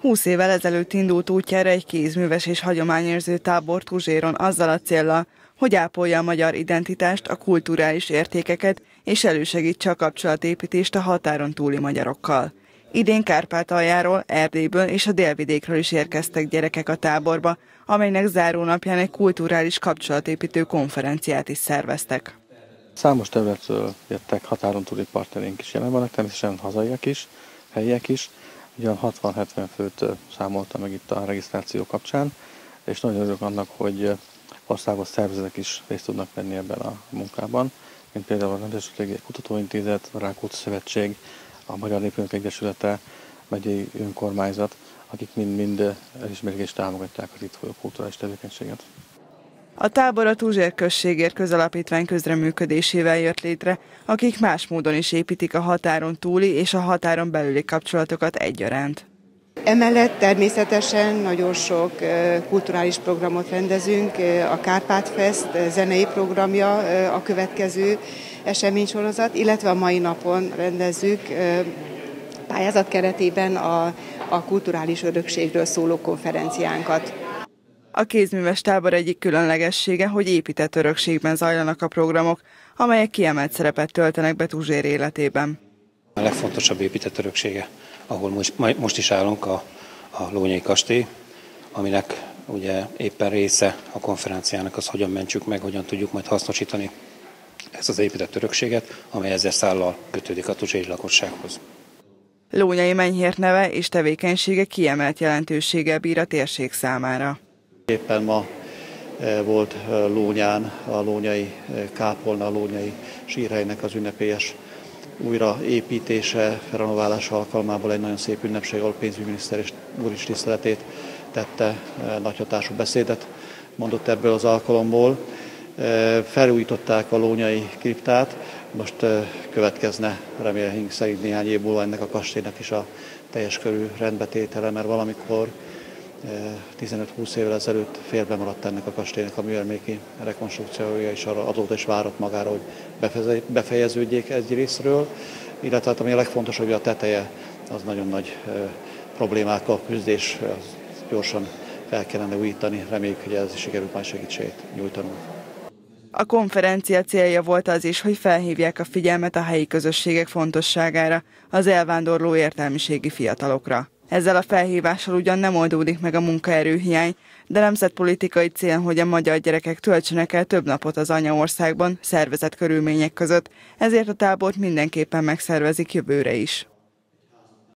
Húsz évvel ezelőtt indult útjára egy kézműves és hagyományérző tábor Tuzséron azzal a célra, hogy ápolja a magyar identitást, a kulturális értékeket és elősegítse a kapcsolatépítést a határon túli magyarokkal. Idén Kárpátaljáról, Erdélyből és a délvidékről is érkeztek gyerekek a táborba, amelynek zárónapján egy kulturális kapcsolatépítő konferenciát is szerveztek. Számos területről jöttek határon túli partnereink is jelen vannak, természetesen hazaiak is, helyiek is. Ugyan 60-70 főt számolta meg itt a regisztráció kapcsán, és nagyon örülök annak, hogy országos szervezetek is részt tudnak venni ebben a munkában, mint például a Nemzetközi Kutatóintézet, a Rákóczi Szövetség, a Magyar Népünk Egyesülete, megyei önkormányzat, akik mind-mind elismerik és támogatják az itt folyó kulturális tevékenységet. A tábor a Tuzsér községért közalapítvány közreműködésével jött létre, akik más módon is építik a határon túli és a határon belüli kapcsolatokat egyaránt. Emellett természetesen nagyon sok kulturális programot rendezünk, a Kárpát Fest zenei programja a következő eseménysorozat, illetve a mai napon rendezzük pályázat keretében a, a kulturális örökségről szóló konferenciánkat. A kézműves tábor egyik különlegessége, hogy épített örökségben zajlanak a programok, amelyek kiemelt szerepet töltenek be Tuzsér életében. A legfontosabb épített öröksége, ahol most, most is állunk, a, a Lónyai kastély, aminek ugye éppen része a konferenciának az, hogyan mentsük meg, hogyan tudjuk majd hasznosítani ezt az épített örökséget, amely ezzel szállal kötődik a tuzséri lakossághoz. Lónyai Menyhért neve és tevékenysége kiemelt jelentőséggel bír a térség számára. Éppen ma eh, volt eh, Lónyán, a lónyai eh, kápolna, a lónyai sírhelynek az ünnepélyes újraépítése, renoválása alkalmából egy nagyon szép ünnepség, ahol pénzügyminiszter és úr is tiszteletét tette, nagyhatású beszédet mondott ebből az alkalomból. Felújították a lónyai kriptát, most következne remélhetünk szerint néhány év múlva ennek a kastélynak is a teljes körű rendbetétele, mert valamikor 15-20 évvel ezelőtt félbe maradt ennek a kastélynak a műelméki rekonstrukciója, és azóta is várott magára, hogy befejeződjék egy részről, illetve hát ami a legfontosabb, hogy a teteje az nagyon nagy problémákkal küzdés, az gyorsan fel kellene újítani, reméljük, hogy ez is sikerült majd segítségét nyújtanunk. A konferencia célja volt az is, hogy felhívják a figyelmet a helyi közösségek fontosságára, az elvándorló értelmiségi fiatalokra. Ezzel a felhívással ugyan nem oldódik meg a munkaerőhiány, de nemzetpolitikai cél, hogy a magyar gyerekek töltsenek el több napot az anyaországban, szervezett körülmények között, ezért a tábort mindenképpen megszervezik jövőre is.